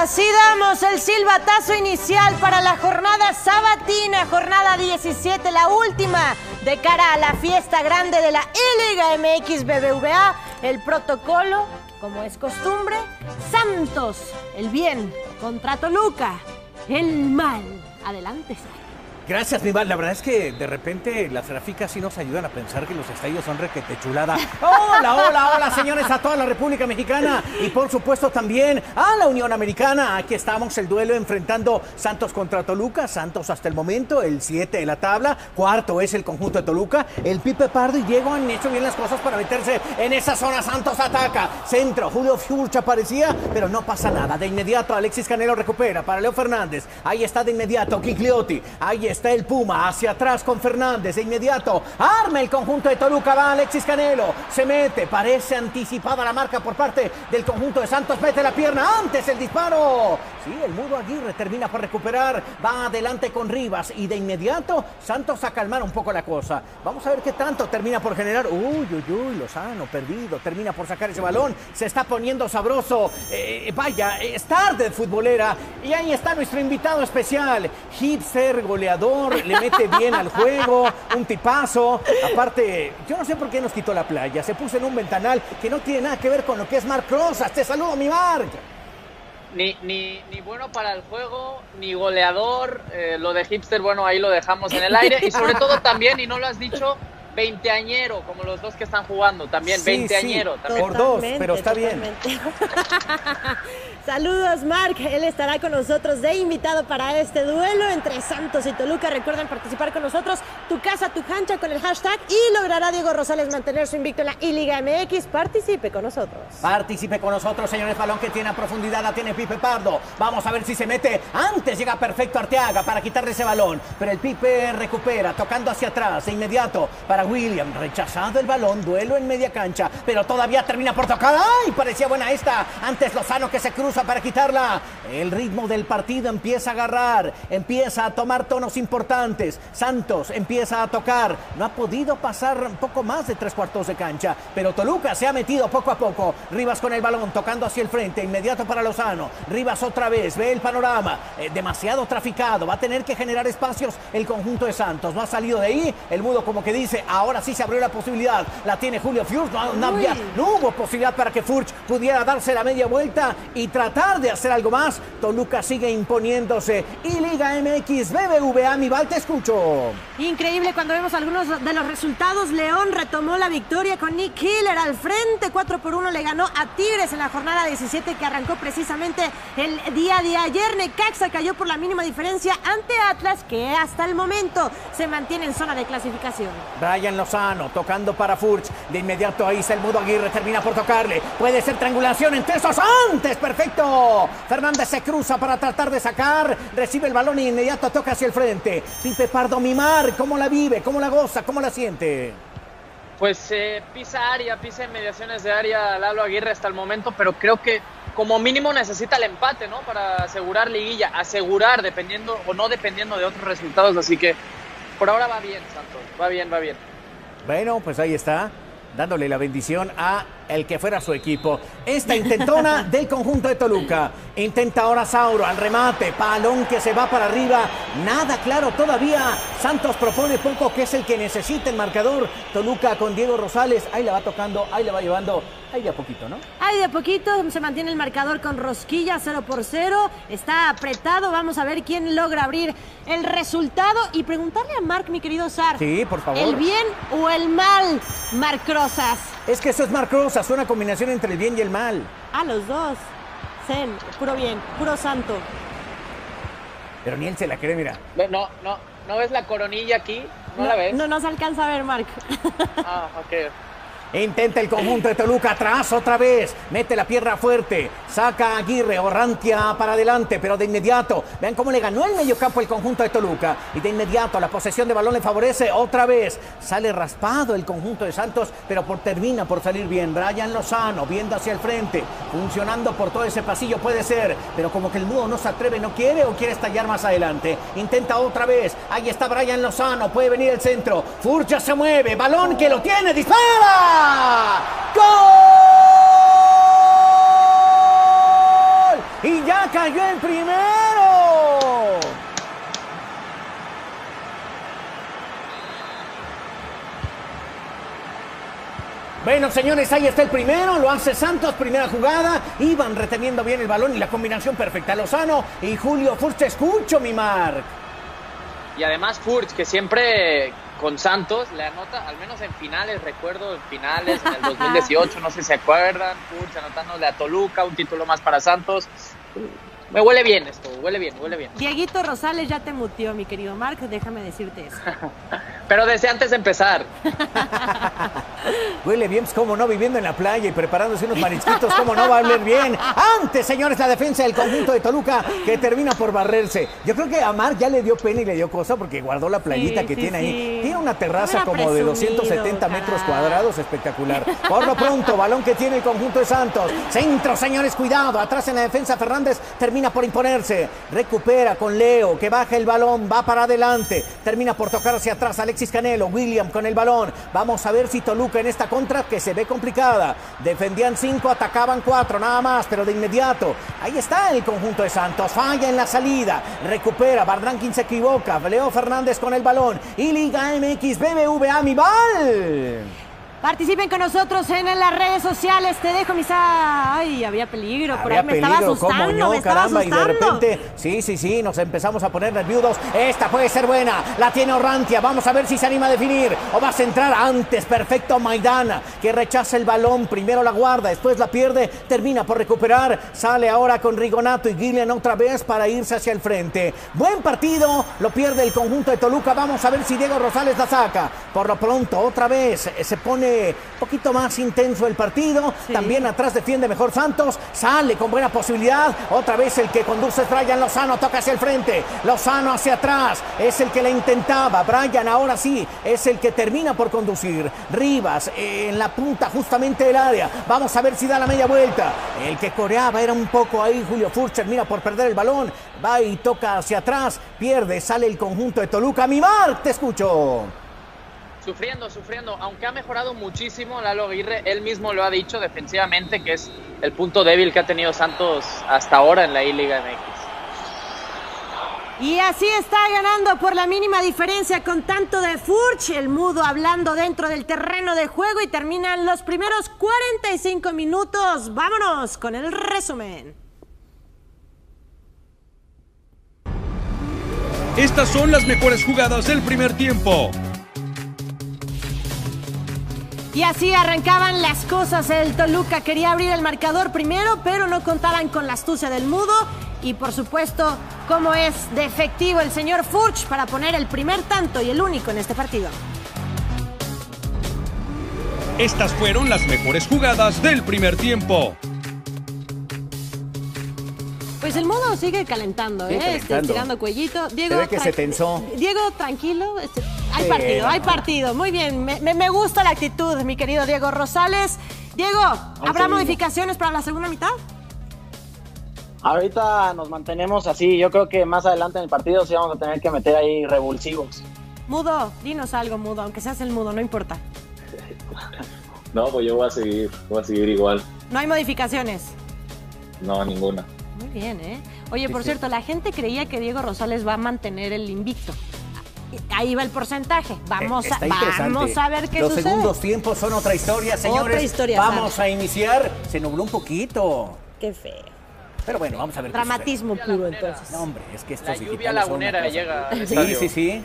Así damos el silbatazo inicial para la jornada sabatina, jornada 17, la última de cara a la fiesta grande de la E-Liga MX BBVA. El protocolo, como es costumbre, Santos, el bien contra Toluca, el mal. Adelante, Sai. Gracias, Nival. La verdad es que de repente las gráficas sí nos ayudan a pensar que los estadios son requete chulada. Hola, hola, hola, señores, a toda la República Mexicana y por supuesto también a la Unión Americana. Aquí estamos el duelo enfrentando Santos contra Toluca. Santos hasta el momento, el 7 de la tabla. Cuarto es el conjunto de Toluca. El Pipe Pardo y Diego han hecho bien las cosas para meterse en esa zona. Santos ataca. Centro, Julio Furch aparecía, pero no pasa nada. De inmediato Alexis Canelo recupera para Leo Fernández. Ahí está de inmediato Kikliotti. Ahí está está el Puma, hacia atrás con Fernández, de inmediato, arma el conjunto de Toluca, va Alexis Canelo, se mete, parece anticipada la marca por parte del conjunto de Santos, mete la pierna, antes el disparo, sí, el Mudo Aguirre termina por recuperar, va adelante con Rivas y de inmediato Santos a calmar un poco la cosa, vamos a ver qué tanto termina por generar, uy, uy, uy, Lozano perdido, termina por sacar ese balón, se está poniendo sabroso, eh, vaya, es tarde futbolera, y ahí está nuestro invitado especial, hipster goleador, le mete bien al juego, un tipazo. Aparte, yo no sé por qué nos quitó la playa. Se puso en un ventanal que no tiene nada que ver con lo que es Marc Rosas. Te saludo, mi Marc. Ni, ni, ni, bueno para el juego, ni goleador. Eh, lo de hipster, bueno, ahí lo dejamos en el aire. Y sobre todo también, y no lo has dicho, veinteañero, como los dos que están jugando, también veinteañero. Por dos, pero está bien. Saludos, Mark. Él estará con nosotros de invitado para este duelo entre Santos y Toluca. Recuerden participar con nosotros. Tu casa, tu cancha con el hashtag y logrará Diego Rosales mantener su invicto en la I-Liga MX. Participe con nosotros. Participe con nosotros, señores. Balón que tiene a profundidad, la tiene Pipe Pardo. Vamos a ver si se mete. Antes llega perfecto Arteaga para quitarle ese balón. Pero el Pipe recupera, tocando hacia atrás de inmediato para William. Rechazado el balón, duelo en media cancha. Pero todavía termina por tocar. ¡Ay! Parecía buena esta. Antes Lozano que se cruza para quitarla. El ritmo del partido empieza a agarrar, empieza a tomar tonos importantes. Santos empieza a tocar. No ha podido pasar un poco más de tres cuartos de cancha, pero Toluca se ha metido poco a poco. Rivas con el balón, tocando hacia el frente, inmediato para Lozano. Rivas otra vez, ve el panorama. Eh, demasiado traficado, va a tener que generar espacios el conjunto de Santos. No ha salido de ahí. El mudo como que dice, ahora sí se abrió la posibilidad. La tiene Julio Furch. No, no hubo posibilidad para que Furch pudiera darse la media vuelta y tratar de hacer algo más. Toluca sigue imponiéndose. Y Liga MX, BBVA, mi te escucho. Increíble cuando vemos algunos de los resultados. León retomó la victoria con Nick Killer al frente. 4 por 1 le ganó a Tigres en la jornada 17 que arrancó precisamente el día de ayer. Necaxa cayó por la mínima diferencia ante Atlas que hasta el momento se mantiene en zona de clasificación. Brian Lozano tocando para Furch. De inmediato ahí está el Mudo Aguirre. Termina por tocarle. Puede ser triangulación entre esos antes. Perfecto. Fernández se cruza para tratar de sacar. Recibe el balón y inmediato toca hacia el frente. Pipe Pardo Mimar, ¿cómo la vive? ¿Cómo la goza? ¿Cómo la siente? Pues eh, pisa área, pisa inmediaciones de área Lalo Aguirre hasta el momento, pero creo que como mínimo necesita el empate, ¿no? Para asegurar liguilla, asegurar dependiendo o no dependiendo de otros resultados. Así que por ahora va bien, Santos, va bien, va bien. Bueno, pues ahí está, dándole la bendición a el que fuera su equipo. Esta intentona del conjunto de Toluca. Intenta ahora Sauro al remate. Palón que se va para arriba. Nada claro todavía. Santos propone poco que es el que necesita el marcador. Toluca con Diego Rosales. Ahí le va tocando, ahí le va llevando. Ahí de a poquito, ¿no? Ahí de a poquito se mantiene el marcador con Rosquilla 0 por 0. Está apretado. Vamos a ver quién logra abrir el resultado y preguntarle a Marc, mi querido Sar. Sí, por favor. ¿El bien o el mal, Marc Rosas? Es que eso es Marc Rosas, una combinación entre el bien y el mal. Ah, los dos. Zen, puro bien, puro santo. Pero ni él se la cree, mira. No, no, ¿no ves la coronilla aquí? ¿No, la ves? No, no se alcanza a ver, Marc. Ah, ok. Intenta el conjunto de Toluca atrás otra vez. Mete la pierna fuerte. Saca a Aguirre. Orrantia para adelante. Pero de inmediato. Vean cómo le ganó el medio campo el conjunto de Toluca. Y de inmediato la posesión de balón le favorece otra vez. Sale raspado el conjunto de Santos. Pero por, termina por salir bien. Brian Lozano viendo hacia el frente. Funcionando por todo ese pasillo puede ser. Pero como que el mudo no se atreve, no quiere o quiere estallar más adelante. Intenta otra vez. Ahí está Brian Lozano. Puede venir el centro. Furcha se mueve. Balón que lo tiene. ¡Dispara! ¡Gol! y ya cayó el primero. Bueno, señores, ahí está el primero, lo hace Santos, primera jugada, iban reteniendo bien el balón y la combinación perfecta. Lozano y Julio Furch, te escucho, mi Marc. Y además Furch, que siempre con Santos le anota, al menos en finales, recuerdo en finales, en el 2018, no sé si se acuerdan, Furch anotándole a Toluca, un título más para Santos. Me huele bien esto, huele bien, huele bien. Dieguito Rosales ya te mutió, mi querido Marc, déjame decirte eso. Pero desde antes de empezar. Huele bien, pues cómo no, viviendo en la playa y preparándose unos marisquitos, cómo no va a oler bien. Antes, señores, la defensa del conjunto de Toluca que termina por barrerse. Yo creo que a Mar ya le dio pena y le dio cosa porque guardó la playita Sí, que sí, tiene sí. ahí. Tiene una terraza Era como de presumido, 270 metros caray. cuadrados, espectacular. Por lo pronto, balón que tiene el conjunto de Santos. Centro, señores, cuidado. Atrás en la defensa, Fernández termina por imponerse. Recupera con Leo, que baja el balón, va para adelante. Termina por tocar hacia atrás Alexis Canelo. William con el balón. Vamos a ver si Toluca en esta contra que se ve complicada. Defendían cinco, atacaban cuatro, nada más, pero de inmediato. Ahí está el conjunto de Santos. Falla en la salida. Recupera. Bardrankin se equivoca. Leo Fernández con el balón. Y Liga MX BBVA, mi bal. Participen con nosotros en las redes sociales. Te dejo mis. Ay, había peligro. Por Había ahí me estaba peligro, cómo asustando. no, me estaba caramba, y de asustando. repente, sí, sí, sí, nos empezamos a poner nerviosos. Esta puede ser buena, la tiene Orrantia, vamos a ver si se anima a definir o va a centrar antes. Perfecto Maidana, que rechaza el balón, primero la guarda, después la pierde, termina por recuperar, sale ahora con Rigonato y Gillian otra vez para irse hacia el frente. Buen partido, lo pierde el conjunto de Toluca, vamos a ver si Diego Rosales la saca. Por lo pronto, otra vez eh, se pone un poquito más intenso el partido, Sí. también atrás defiende mejor Santos, sale con buena posibilidad, otra vez el que conduce es Brian Lozano, toca hacia el frente, Lozano hacia atrás, es el que le intentaba, Brian ahora sí, es el que termina por conducir, Rivas eh, en la punta justamente del área, vamos a ver si da la media vuelta, el que coreaba era un poco ahí, Julio Furcher, mira por perder el balón, va y toca hacia atrás, pierde, sale el conjunto de Toluca, mi Marc, te escucho. Sufriendo, sufriendo, aunque ha mejorado muchísimo Lalo Aguirre, él mismo lo ha dicho defensivamente, que es el punto débil que ha tenido Santos hasta ahora en la I-Liga MX. Y así está ganando por la mínima diferencia con tanto de Furch, el mudo hablando dentro del terreno de juego y terminan los primeros 45 minutos. Vámonos con el resumen. Estas son las mejores jugadas del primer tiempo. Y así arrancaban las cosas. El Toluca quería abrir el marcador primero, pero no contaban con la astucia del mudo. Y por supuesto, cómo es de efectivo el señor Furch para poner el primer tanto y el único en este partido. Estas fueron las mejores jugadas del primer tiempo. Pues el mudo sigue calentando, Sigue ¿eh? Este, calentando. estirando cuellito. Diego, ve que se tensó. Diego, tranquilo. este, hay partido, hay partido. Muy bien, me, gusta la actitud, mi querido Diego Rosales. Diego, ¿habrá modificaciones para la segunda mitad? Ahorita nos mantenemos así. Yo creo que más adelante en el partido sí vamos a tener que meter ahí revulsivos. Mudo, dinos algo, mudo, aunque seas el mudo, no importa. No, pues yo voy a seguir, voy a seguir igual. No hay modificaciones. No, ninguna. Muy bien, ¿eh? Oye, por sí. cierto, la gente creía que Diego Rosales va a mantener el invicto. Ahí va el porcentaje. Vamos, a, vamos a ver qué Los sucede. segundos tiempos son otra historia, señores. Otra historia, Vamos a iniciar. Se nubló un poquito. Qué feo. Pero bueno, vamos a ver. qué Dramatismo puro, entonces. No, hombre, es que estos La lluvia lagunera llega Sí, estadio. sí, sí.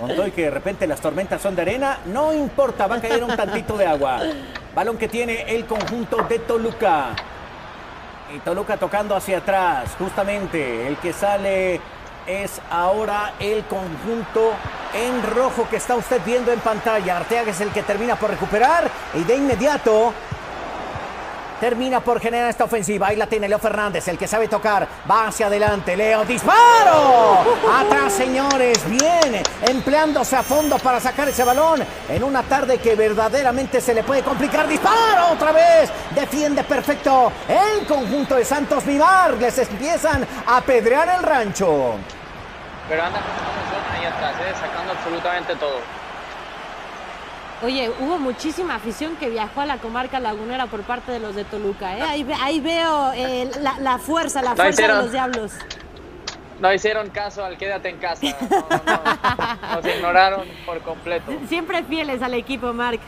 Con todo y que de repente las tormentas son de arena, no importa, va a caer un tantito de agua. Balón que tiene el conjunto de Toluca. Y Toluca tocando hacia atrás, justamente. El que sale es ahora el conjunto en rojo que está usted viendo en pantalla. Arteaga es el que termina por recuperar y de inmediato termina por generar esta ofensiva. Ahí la tiene Leo Fernández, el que sabe tocar. Va hacia adelante. Leo, disparo. Atrás, señores. Viene empleándose a fondo para sacar ese balón en una tarde que verdaderamente se le puede complicar. Disparo otra vez. Defiende perfecto el conjunto de Santos Vivar. Les empiezan a apedrear el rancho. Pero anda con zona ahí atrás, ¿eh? sacando absolutamente todo. Oye, hubo muchísima afición que viajó a la comarca lagunera por parte de los de Toluca. ¿eh? Ahí, ve- ahí veo eh, la, la fuerza, la No fuerza de los diablos. No hicieron caso al quédate en casa. No, no, no. Nos ignoraron por completo. Siempre fieles al equipo, Marc.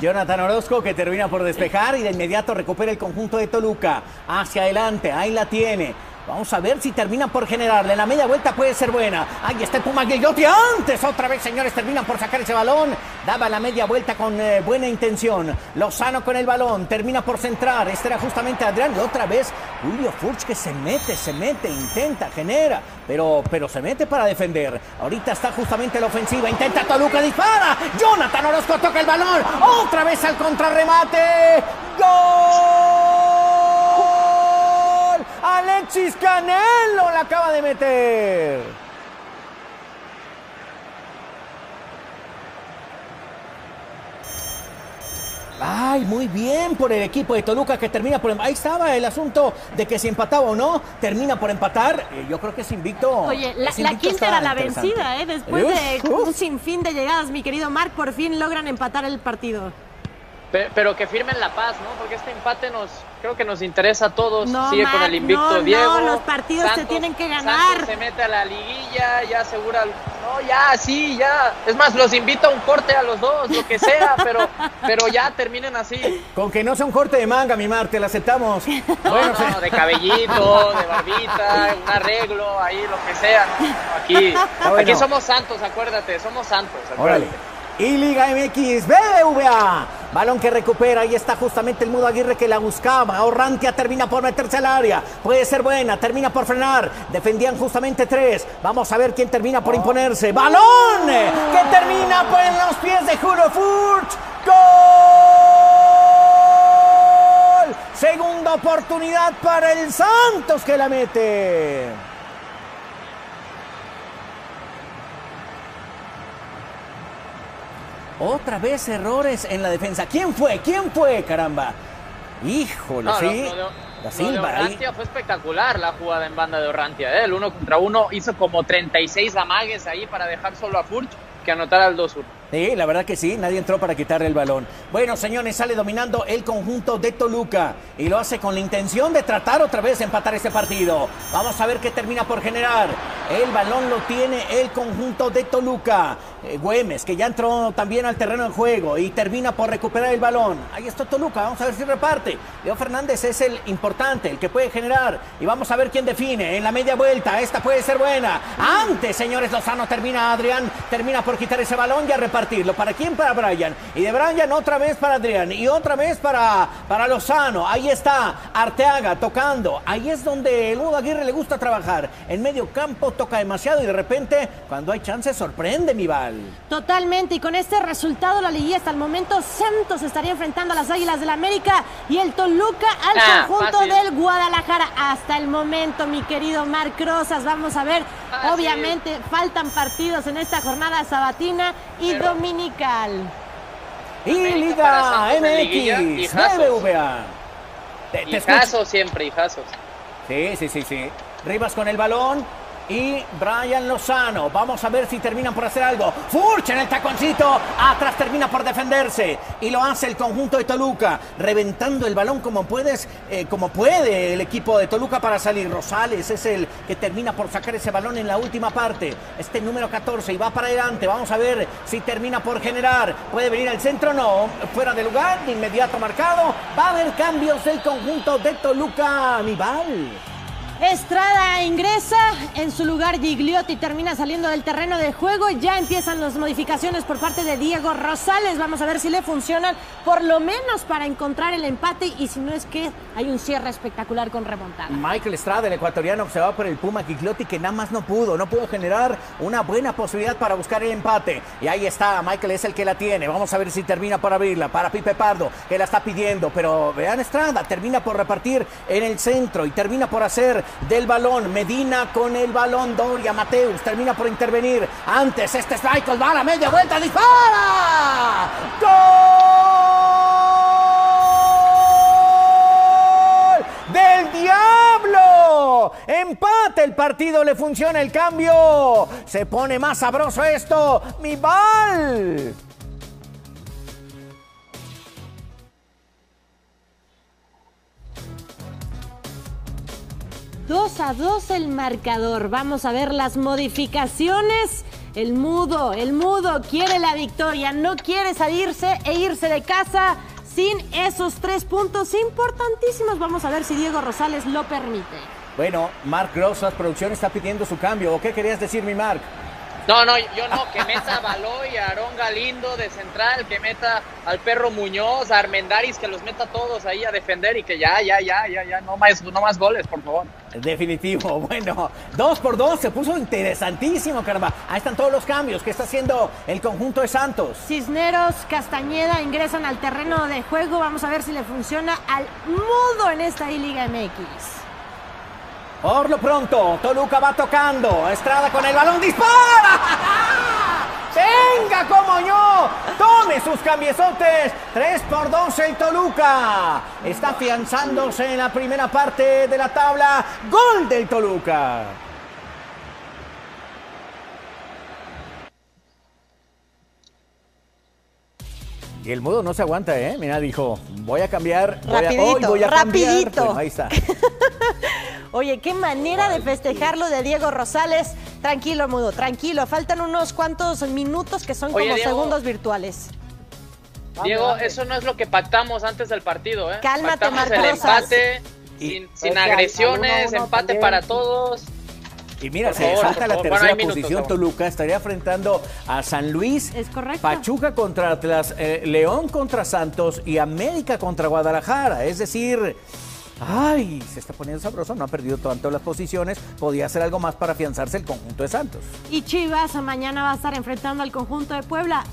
Jonathan Orozco que termina por despejar y de inmediato recupera el conjunto de Toluca. Hacia adelante, ahí la tiene. Vamos a ver si termina por generarle. La media vuelta puede ser buena. Ahí está el Puma Guillotti. Antes, otra vez, señores, terminan por sacar ese balón. Daba la media vuelta con eh, buena intención. Lozano con el balón. Termina por centrar. Este era justamente Adrián. Y otra vez, Julio Furch que se mete, se mete, intenta, genera. Pero, pero se mete para defender. Ahorita está justamente la ofensiva. Intenta Toluca, dispara. Jonathan Orozco toca el balón. Otra vez al contrarremate. ¡Gol! Alexis Canelo la acaba de meter. Ay, muy bien por el equipo de Toluca que termina por... em- Ahí estaba el asunto de que si empataba o no, termina por empatar. Eh, yo creo que es invicto. Oye, la, quinta era la vencida, ¿eh? Después Uf, de uf. un sinfín de llegadas, mi querido Marc, por fin logran empatar el partido. Pe- Pero que firmen la paz, ¿no? Porque este empate nos creo que nos interesa a todos. No, Sigue con el invicto no, no, Diego. los partidos se tienen que ganar. Santos se mete a la liguilla, ya asegura. No, ya, sí, ya. Es más, los invito a un corte a los dos, lo que sea, pero, pero ya terminen así. Con que no sea un corte de manga, mi Marte, la aceptamos. No, Bueno, no, se- de cabellito, de barbita, un arreglo, ahí lo que sea. Aquí, bueno. aquí somos santos, acuérdate, somos santos. Órale. acuérdate. Y Liga MX, BBVA. Balón que recupera. Ahí está justamente el Mudo Aguirre que la buscaba. Orrantia termina por meterse al área. Puede ser buena. Termina por frenar. Defendían justamente tres. Vamos a ver quién termina por imponerse. Balón que termina por en los pies de Julio Furch. ¡Gol! Segunda oportunidad para el Santos que la mete. Otra vez errores en la defensa. ¿Quién fue? ¿Quién fue, caramba? Híjole, No, sí. la Silva ahí. Fue espectacular la jugada en banda de Orrantia. ¿eh? El uno contra uno hizo como 36 amagues ahí para dejar solo a Furch que anotara el 2-1. Sí, la verdad que sí, nadie entró para quitarle el balón. Bueno, señores, sale dominando el conjunto de Toluca y lo hace con la intención de tratar otra vez de empatar este partido. Vamos a ver qué termina por generar. El balón lo tiene el conjunto de Toluca. Eh, Güemes, que ya entró también al terreno de juego y termina por recuperar el balón. Ahí está Toluca, vamos a ver si reparte. Leo Fernández es el importante, el que puede generar. Y vamos a ver quién define en la media vuelta. Esta puede ser buena. Antes, señores, Lozano termina Adrián, termina por quitar ese balón y a repartirlo. ¿Para quién? Para Brian. Y de Brian otra vez para Adrián. Y otra vez para, para Lozano. Ahí está Arteaga tocando. Ahí es donde el Mudo Aguirre le gusta trabajar. En medio campo toca demasiado y de repente, cuando hay chance, sorprende mi Val. Totalmente, y con este resultado la liguilla hasta el momento Santos estaría enfrentando a las Águilas del América y el Toluca al Ah, conjunto fácil. del Guadalajara. Hasta el momento, mi querido Marc Rosas, vamos a ver, Fácil. obviamente faltan partidos en esta jornada sabatina y Pero- dominical. Y Liga MX. BBVA. Te- te escucho. Hijazos siempre, hijazos. Sí, sí, sí, sí. Rivas con el balón y Brian Lozano. Vamos a ver si terminan por hacer algo. Furch en el taconcito. Atrás termina por defenderse. Y lo hace el conjunto de Toluca. Reventando el balón como puedes, eh, como puede el equipo de Toluca para salir. Rosales es el que termina por sacar ese balón en la última parte. Este número 14 y va para adelante. Vamos a ver si termina por generar. Puede venir al centro, no. Fuera de lugar, de inmediato marcado. Va a haber cambios del conjunto de Toluca. Nival. Estrada ingresa, en su lugar Gigliotti termina saliendo del terreno de juego ya empiezan las modificaciones por parte de Diego Rosales. Vamos a ver si le funcionan, por lo menos para encontrar el empate y si no es que hay un cierre espectacular con remontada. Michael Estrada, el ecuatoriano va por el Puma Gigliotti, que nada más no pudo, no pudo generar una buena posibilidad para buscar el empate. Y ahí está, Michael es el que la tiene. Vamos a ver si termina por abrirla para Pipe Pardo, que la está pidiendo. Pero vean Estrada, termina por repartir en el centro y termina por hacer del balón. Medina con el balón, Doria Mateus termina por intervenir. Antes, este es Michael, va a la media vuelta, dispara. ¡Gol! del diablo. Empate el partido, le funciona el cambio. Se pone más sabroso esto. Mi bal. 2 a 2 el marcador. Vamos a ver las modificaciones. El mudo, el mudo quiere la victoria, no quiere salirse e irse de casa sin esos tres puntos importantísimos. Vamos a ver si Diego Rosales lo permite. Bueno, Marc Rosas, producción está pidiendo su cambio. ¿O qué querías decir, mi Marc? No, no, yo no, que meta a Baloy, a Aarón Galindo de central, que meta al perro Muñoz, a Armendaris, que los meta todos ahí a defender y que ya, ya, ya, ya, ya, no más, no más goles, por favor. Definitivo, bueno, dos por dos, se puso interesantísimo, caramba. Ahí están todos los cambios que está haciendo el conjunto de Santos. Cisneros, Castañeda ingresan al terreno de juego. Vamos a ver si le funciona al mudo en esta I-Liga MX. Por lo pronto, Toluca va tocando. Estrada con el balón, dispara. ¡Venga, como yo! ¡Tome sus cambiezotes! 3 por 2 el Toluca. Está afianzándose en la primera parte de la tabla. Gol del Toluca. Y el mudo no se aguanta, ¿eh? Mira, dijo, voy a cambiar. Voy a, hoy voy a cambiar. rapidito. Bueno, ahí está. Oye, qué manera de festejarlo de Diego Rosales. Tranquilo, mudo, tranquilo. Faltan unos cuantos minutos que son Oye, como Diego. segundos virtuales. Diego, eso no es lo que pactamos antes del partido, ¿eh? Cálmate, pactamos el empate, Y- sin, Es sin que al- agresiones, uno uno empate también. para todos. Y mira, Por se favor, salta la tercera Bueno, hay minutos posición. Toluca, estaría enfrentando a San Luis, Es correcto. Pachuca contra Atlas, eh, León contra Santos y América contra Guadalajara. Es decir, ay, se está poniendo sabroso, no ha perdido tanto las posiciones, podía hacer algo más para afianzarse el conjunto de Santos. Y Chivas mañana va a estar enfrentando al conjunto de Puebla.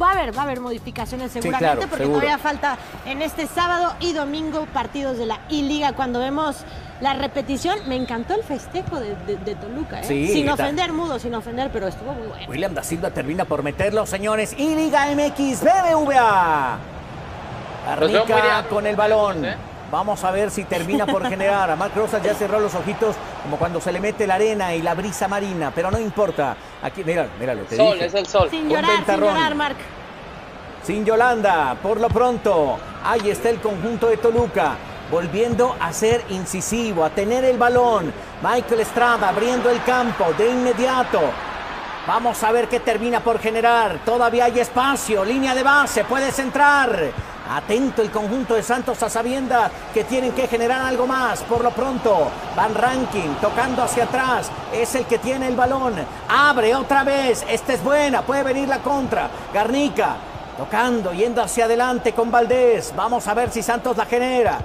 Va a haber, va a haber modificaciones seguramente claro, porque seguro. todavía falta en este sábado y domingo partidos de la I-Liga. Cuando vemos la repetición, me encantó el festejo de, de- de Toluca. ¿eh? Sí, sin ofender, mudo, sin ofender, pero estuvo muy bueno. William da Silva termina por meterlo, señores. Y Liga MX, BBVA. Muy Arnica con el balón. ¿eh? Vamos a ver si termina por generar. A Marc Rosas ya cerró los ojitos como cuando se le mete la arena y la brisa marina, pero no importa. Aquí, mira, míralo, te Sol, dije. es el sol. Sin llorar, sin llorar, Marc. Sin Yolanda, por lo pronto, ahí está el conjunto de Toluca, volviendo a ser incisivo, a tener el balón. Michael Estrada abriendo el campo de inmediato. Vamos a ver qué termina por generar. Todavía hay espacio, línea de base, puede centrar. Atento el conjunto de Santos a sabienda que tienen que generar algo más. Por lo pronto, Van Ranking tocando hacia atrás. Es el que tiene el balón. Abre otra vez. Esta es buena. Puede venir la contra. Garnica tocando, yendo hacia adelante con Valdés. Vamos a ver si Santos la genera.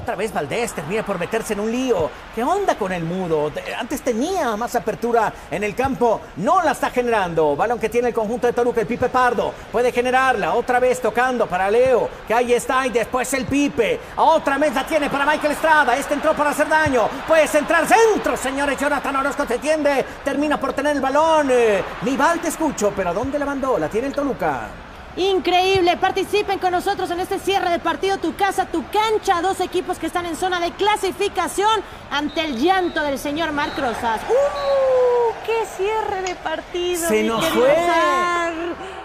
Otra vez Valdés termina por meterse en un lío. ¿Qué onda con el mudo? Antes tenía más apertura en el campo. No la está generando. Balón que tiene el conjunto de Toluca, el Pipe Pardo. Puede generarla. Otra vez tocando para Leo. Que ahí está. Y después el Pipe. Otra vez la tiene para Michael Estrada. Este entró para hacer daño. Puede centrar centro, señores. Jonathan Orozco te tiende. Termina por tener el balón. Eh, Nival te escucho. Pero ¿a dónde la mandó? La tiene el Toluca. Increíble, participen con nosotros en este cierre de partido Tu Casa, Tu Cancha, dos equipos que están en zona de clasificación ante el llanto del señor Marc Rosas. ¡Uh! ¡Qué cierre de partido! Se nos fue. Sar!